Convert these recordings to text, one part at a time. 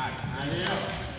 All right, right here.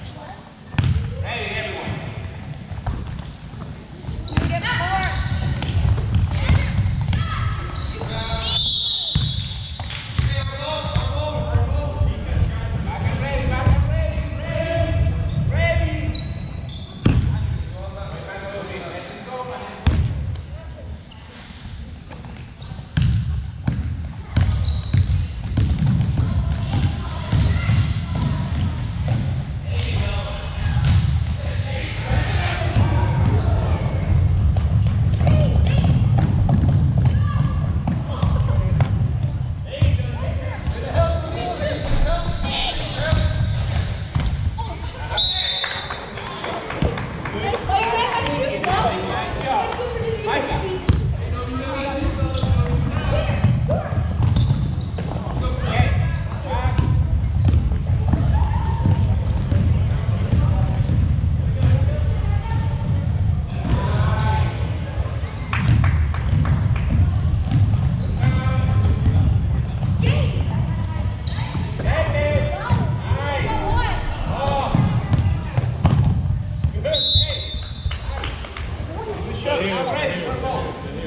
Sure, I'm.